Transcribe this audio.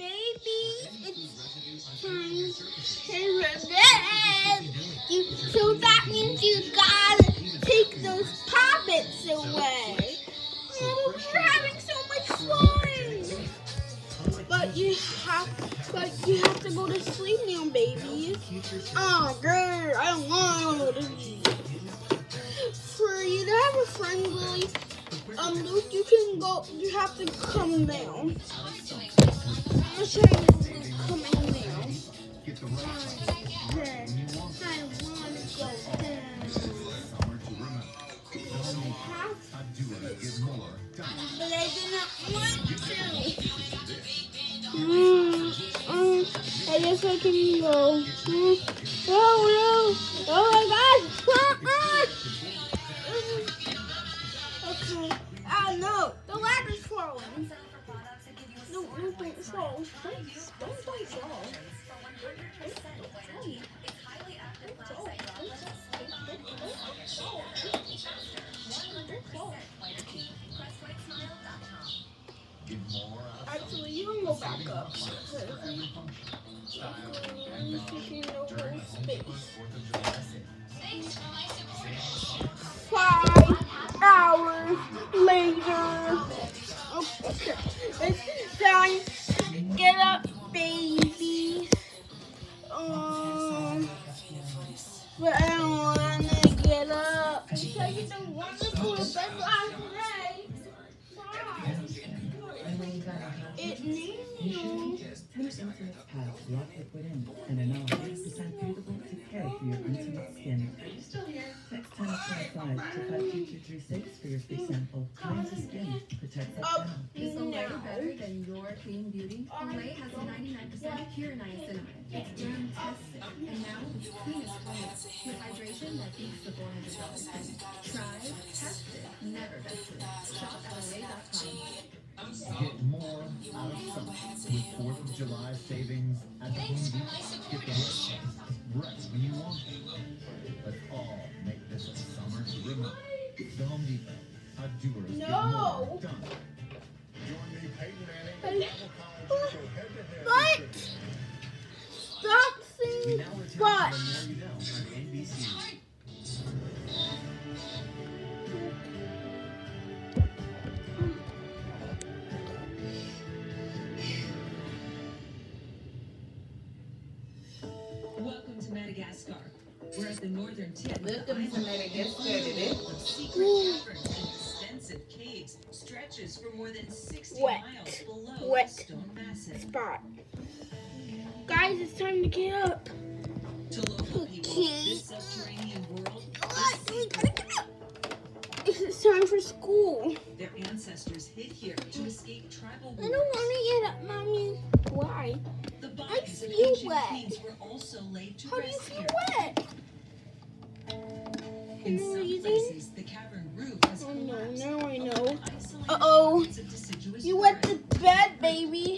baby, it's time to. You, so that means you gotta take those poppets away. Oh, we're having so much fun. But you have, but you have to go to sleep now, baby. Oh, girl, I don't want to. For you to have a friend, Lily, um, Luke, you can go. You have to come down. You coming. Okay. I want to go down. To, but I not want to. Mm, I guess I can go. Mm. Oh no! Oh my gosh! No, no, don't fall. Don't, don't, don't fall. Actually, you can go back up. I'm taking over space. It needs. Tennis Intimate pads lock liquid in and are now 100% breathable to care for your intimate skin. Tennis 25 to 52236 for your free sample. Cleanse the skin, protects the Up. Is Olay now. better than your clean beauty? Olay has 99% pure niacinamide. It's germ tested, and now it's clean as glass, that the $400 pen. Tried, tested, never at Olay.com. Get more out of summer with 4th of July savings at the Home Depot. Get the right when you want them. Let's all make this a summer. The Home Depot. How doers get No. more done. Join me, Peyton Manning, return but. To Madagascar. We're at the northern tip of the Welcome to island. Madagascar, today. Full of secret caverns and extensive caves stretches for more than 60 Wet. miles below Wet. the Stone Massif. spot. Guys, it's time to get up. To local people, Okay. this subterranean world What? is We secret. gotta get up. It's time for school. Their ancestors hid here to escape tribal I don't want to get up, mommy. Why? The bodies of feel how do you feel wet? In some places, the cavern roof has oh, collapsed. No, now I know. Uh-oh. You wet the bed, baby.